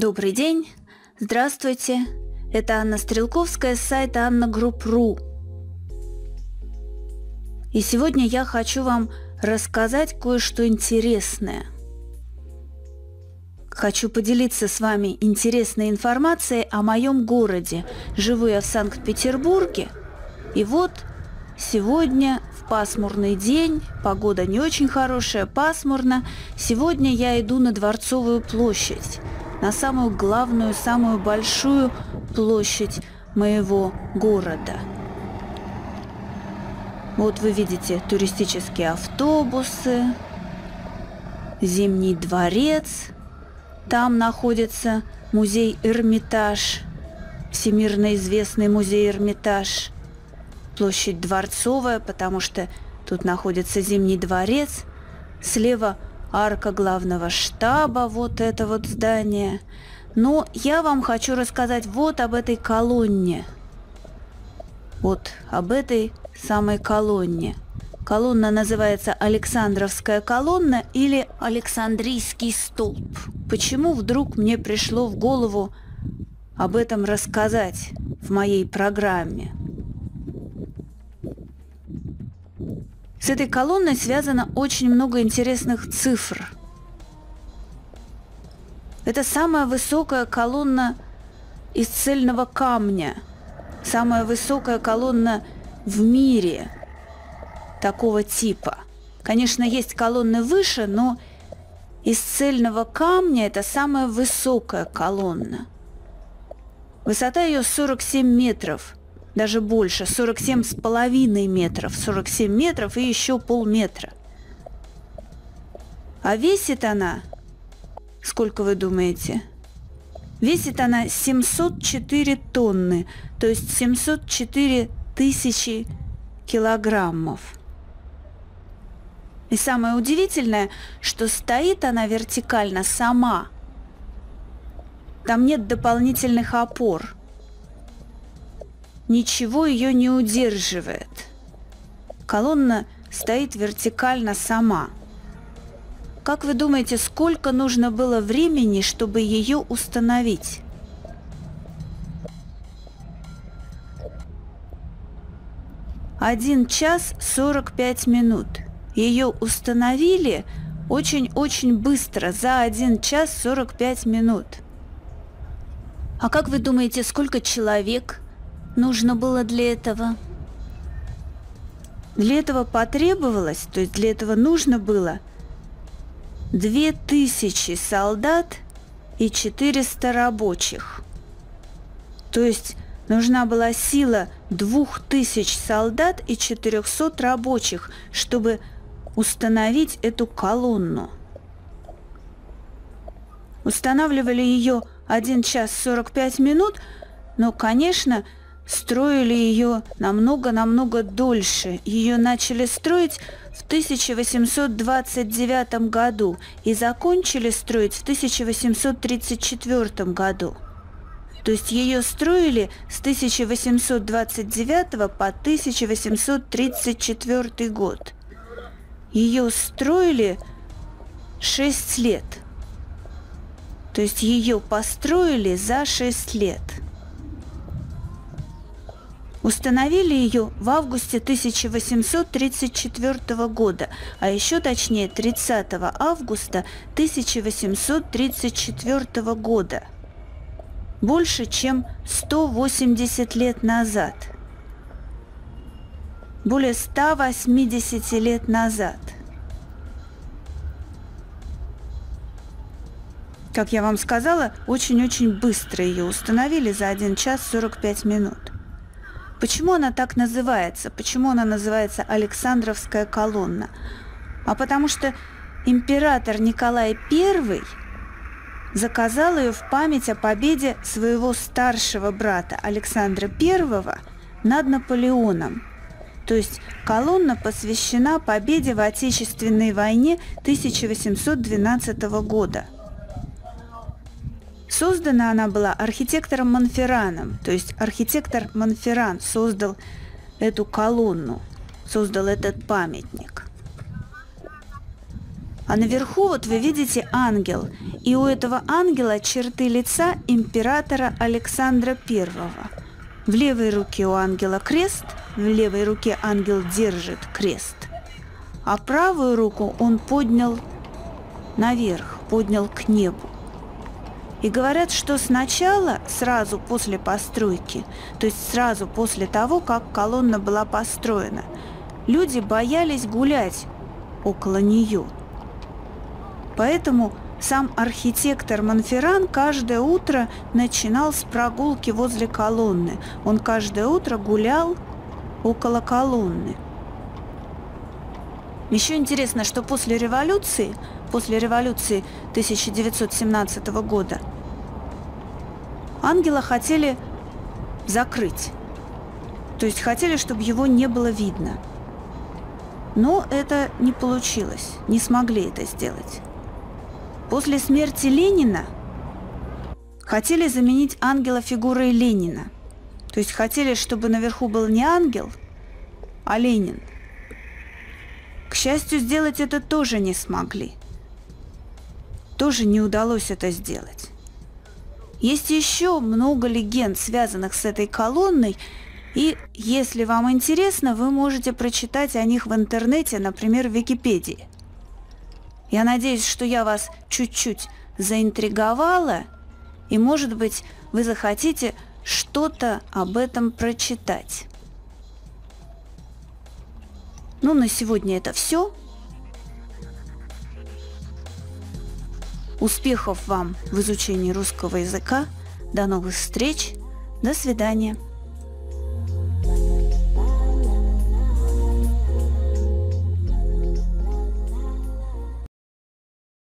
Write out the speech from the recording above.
Добрый день, здравствуйте. Это Анна Стрелковская с сайта Анна.Групп.ру. И сегодня я хочу вам рассказать кое-что интересное. Хочу поделиться с вами интересной информацией о моем городе. Живу я в Санкт-Петербурге, и вот сегодня в пасмурный день, погода не очень хорошая, пасмурно, сегодня я иду на Дворцовую площадь на самую главную, самую большую площадь моего города. Вот вы видите туристические автобусы, Зимний дворец, там находится музей Эрмитаж, всемирно известный музей Эрмитаж, площадь Дворцовая, потому что тут находится Зимний дворец, слева – арка главного штаба, вот это вот здание. Но я вам хочу рассказать вот об этой колонне. Вот об этой самой колонне. Колонна называется Александровская колонна или Александрийский столб. Почему вдруг мне пришло в голову об этом рассказать в моей программе? С этой колонной связано очень много интересных цифр. Это самая высокая колонна из цельного камня, самая высокая колонна в мире такого типа. Конечно, есть колонны выше, но из цельного камня это самая высокая колонна. Высота ее 47 метров – даже больше, 47 с половиной метров, 47 метров и еще полметра. А весит она, сколько вы думаете? Весит она 704 тонны, то есть 704 тысячи килограммов. И самое удивительное, что стоит она вертикально сама. Там нет дополнительных опор – ничего ее не удерживает. Колонна стоит вертикально сама. Как вы думаете, сколько нужно было времени, чтобы ее установить? Один час сорок пять минут. Ее установили очень-очень быстро, за один час сорок пять минут. А как вы думаете, сколько человек нужно было для этого? Для этого потребовалось, то есть для этого нужно было две тысячи солдат и 400 рабочих. То есть нужна была сила двух тысяч солдат и 400 рабочих, чтобы установить эту колонну. Устанавливали ее 1 час 45 минут, но, конечно, строили ее намного-намного дольше. Ее начали строить в 1829 году и закончили строить в 1834 году. То есть ее строили с 1829 по 1834 год. Ее строили 6 лет. То есть ее построили за 6 лет. Установили ее в августе 1834 года, а еще точнее 30 августа 1834 года. Больше, чем 180 лет назад. Более 180 лет назад. Как я вам сказала, очень-очень быстро ее установили за 1 час 45 минут. Почему она так называется? Почему она называется Александровская колонна? А потому что император Николай I заказал ее в память о победе своего старшего брата Александра I над Наполеоном. То есть колонна посвящена победе в Отечественной войне 1812 года – Создана она была архитектором Монферраном, то есть архитектор Монферран создал эту колонну, создал этот памятник. А наверху вот вы видите ангел, и у этого ангела черты лица императора Александра Первого. В левой руке у ангела крест, в левой руке ангел держит крест, а правую руку он поднял наверх, поднял к небу. И говорят, что сначала, сразу после постройки, то есть сразу после того, как колонна была построена, люди боялись гулять около нее. Поэтому сам архитектор Монферран каждое утро начинал с прогулки возле колонны. Он каждое утро гулял около колонны. Еще интересно, что после революции, после революции 1917 года, ангела хотели закрыть. То есть хотели, чтобы его не было видно. Но это не получилось, не смогли это сделать. После смерти Ленина хотели заменить ангела фигурой Ленина. То есть хотели, чтобы наверху был не ангел, а Ленин. К счастью, сделать это тоже не смогли. Тоже не удалось это сделать. Есть еще много легенд, связанных с этой колонной, и если вам интересно, вы можете прочитать о них в интернете, например, в Википедии. Я надеюсь, что я вас чуть-чуть заинтриговала, и, может быть, вы захотите что-то об этом прочитать. Ну, на сегодня это все. Успехов вам в изучении русского языка. До новых встреч. До свидания.